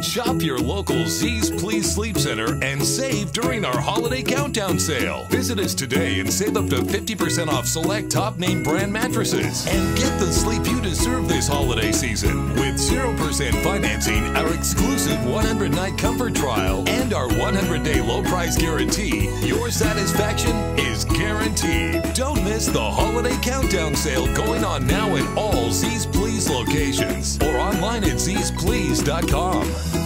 Shop your local Z's Please Sleep Center and save during our holiday countdown sale. Visit us today and save up to 50% off select top name brand mattresses. And get the sleep you deserve this holiday season with 0% financing, our exclusive 100 night comfort trial, and our 100 day low price guarantee. Your satisfaction is guaranteed. Don't miss the holiday countdown sale going on now at all Z's Please locations or online at ZsPlease.com.